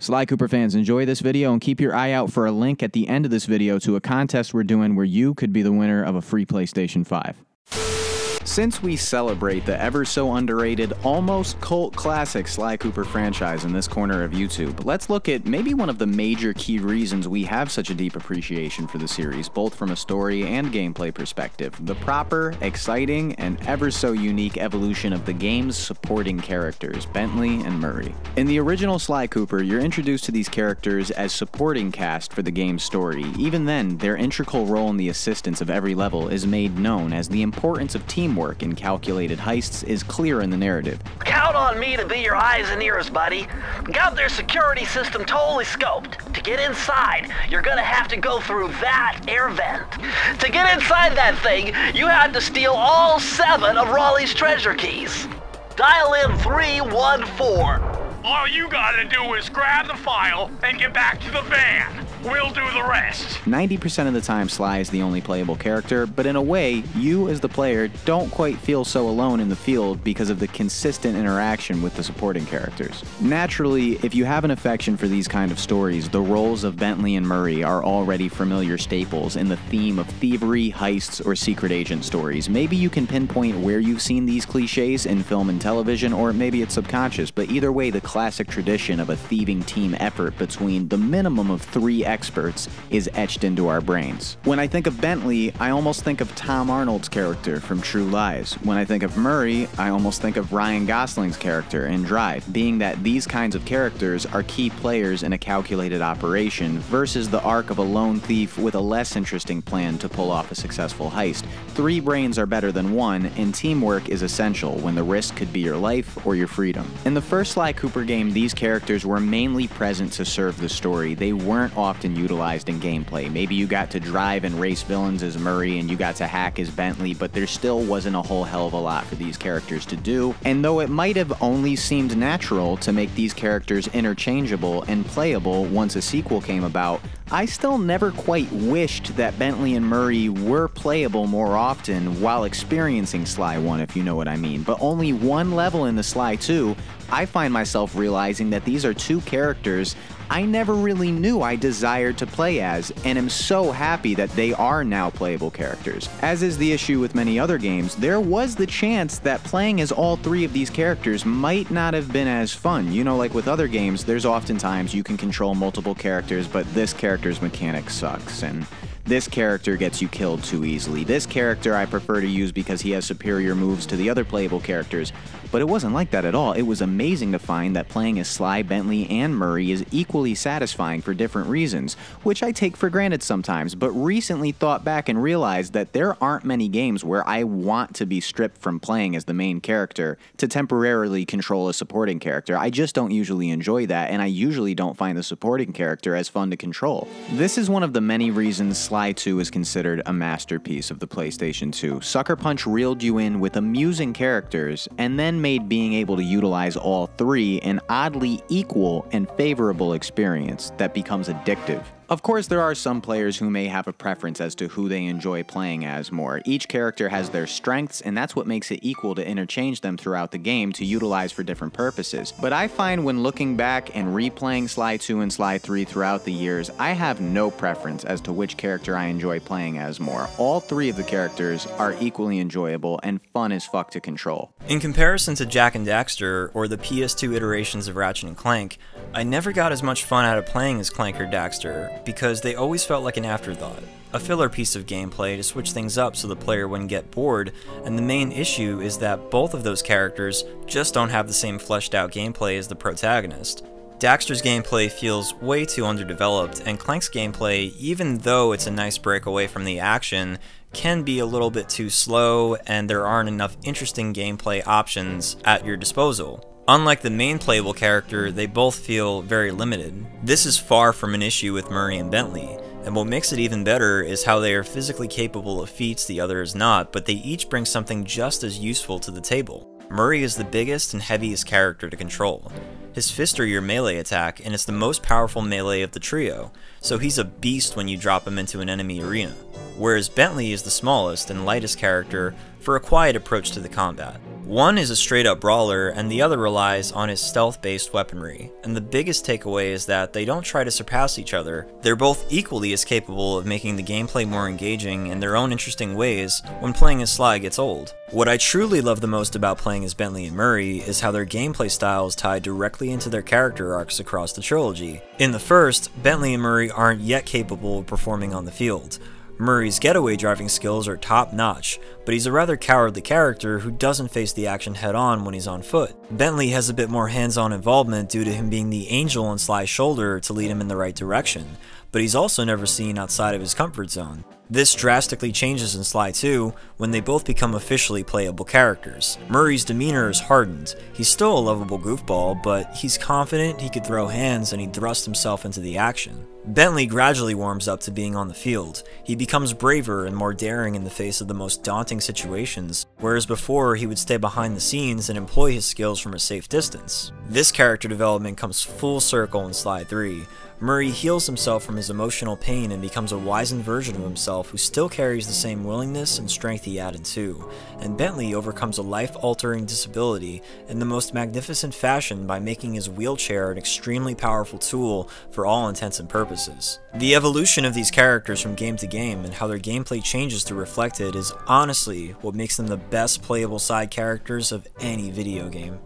Sly Cooper fans, enjoy this video and keep your eye out for a link at the end of this video to a contest we're doing where you could be the winner of a free PlayStation 5. Since we celebrate the ever so underrated, almost cult classic Sly Cooper franchise in this corner of YouTube, let's look at maybe one of the major key reasons we have such a deep appreciation for the series, both from a story and gameplay perspective the proper, exciting, and ever so unique evolution of the game's supporting characters, Bentley and Murray. In the original Sly Cooper, you're introduced to these characters as supporting cast for the game's story. Even then, their integral role in the assistance of every level is made known as the importance of teamwork teamwork in calculated heists is clear in the narrative. Count on me to be your eyes and ears, buddy. Got their security system totally scoped. To get inside, you're gonna have to go through that air vent. To get inside that thing, you had to steal all seven of Raleigh's treasure keys. Dial in 314. All you gotta do is grab the file and get back to the van. Rest. 90% of the time, Sly is the only playable character, but in a way, you as the player don't quite feel so alone in the field because of the consistent interaction with the supporting characters. Naturally, if you have an affection for these kind of stories, the roles of Bentley and Murray are already familiar staples in the theme of thievery, heists, or secret agent stories. Maybe you can pinpoint where you've seen these cliches in film and television, or maybe it's subconscious, but either way, the classic tradition of a thieving team effort between the minimum of three experts is etched into our brains. When I think of Bentley, I almost think of Tom Arnold's character from True Lies. When I think of Murray, I almost think of Ryan Gosling's character in Drive, being that these kinds of characters are key players in a calculated operation versus the arc of a lone thief with a less interesting plan to pull off a successful heist. Three brains are better than one, and teamwork is essential when the risk could be your life or your freedom. In the first Sly Cooper game, these characters were mainly present to serve the story. They weren't often often in gameplay. Maybe you got to drive and race villains as Murray and you got to hack as Bentley, but there still wasn't a whole hell of a lot for these characters to do. And though it might have only seemed natural to make these characters interchangeable and playable once a sequel came about, I still never quite wished that Bentley and Murray were playable more often while experiencing Sly 1, if you know what I mean. But only one level in the Sly 2, I find myself realizing that these are two characters I never really knew I desired to play as, and am so happy that they are now playable characters. As is the issue with many other games, there was the chance that playing as all three of these characters might not have been as fun. You know, like with other games, there's oftentimes you can control multiple characters, but this character's mechanic sucks, and this character gets you killed too easily. This character I prefer to use because he has superior moves to the other playable characters, but it wasn't like that at all. It was amazing to find that playing as Sly, Bentley, and Murray is equally satisfying for different reasons, which I take for granted sometimes, but recently thought back and realized that there aren't many games where I want to be stripped from playing as the main character to temporarily control a supporting character. I just don't usually enjoy that, and I usually don't find the supporting character as fun to control. This is one of the many reasons Sly Sly 2 is considered a masterpiece of the PlayStation 2. Sucker Punch reeled you in with amusing characters and then made being able to utilize all three an oddly equal and favorable experience that becomes addictive. Of course, there are some players who may have a preference as to who they enjoy playing as more. Each character has their strengths, and that's what makes it equal to interchange them throughout the game to utilize for different purposes. But I find when looking back and replaying Sly 2 and Sly 3 throughout the years, I have no preference as to which character I enjoy playing as more. All three of the characters are equally enjoyable and fun as fuck to control. In comparison to Jak and Daxter, or the PS2 iterations of Ratchet and Clank, I never got as much fun out of playing as Clank or Daxter, because they always felt like an afterthought, a filler piece of gameplay to switch things up so the player wouldn't get bored, and the main issue is that both of those characters just don't have the same fleshed out gameplay as the protagonist. Daxter's gameplay feels way too underdeveloped, and Clank's gameplay, even though it's a nice break away from the action, can be a little bit too slow and there aren't enough interesting gameplay options at your disposal. Unlike the main playable character, they both feel very limited. This is far from an issue with Murray and Bentley, and what makes it even better is how they are physically capable of feats the other is not, but they each bring something just as useful to the table. Murray is the biggest and heaviest character to control. His fists are your melee attack, and it's the most powerful melee of the trio, so he's a beast when you drop him into an enemy arena. Whereas Bentley is the smallest and lightest character for a quiet approach to the combat. One is a straight up brawler, and the other relies on his stealth based weaponry. And the biggest takeaway is that they don't try to surpass each other. They're both equally as capable of making the gameplay more engaging in their own interesting ways when playing as Sly gets old. What I truly love the most about playing as Bentley and Murray is how their gameplay styles tie directly into their character arcs across the trilogy. In the first, Bentley and Murray aren't yet capable of performing on the field. Murray's getaway driving skills are top notch, but he's a rather cowardly character who doesn't face the action head on when he's on foot. Bentley has a bit more hands on involvement due to him being the angel on Sly's shoulder to lead him in the right direction, but he's also never seen outside of his comfort zone. This drastically changes in Sly 2 when they both become officially playable characters. Murray's demeanor is hardened. He's still a lovable goofball, but he's confident he could throw hands and he thrusts himself into the action. Bentley gradually warms up to being on the field. He becomes braver and more daring in the face of the most daunting situations, whereas before he would stay behind the scenes and employ his skills from a safe distance. This character development comes full circle in Sly 3, Murray heals himself from his emotional pain and becomes a wizened version of himself who still carries the same willingness and strength he had in 2, and Bentley overcomes a life-altering disability in the most magnificent fashion by making his wheelchair an extremely powerful tool for all intents and purposes. The evolution of these characters from game to game and how their gameplay changes to reflect it is honestly what makes them the best playable side characters of any video game.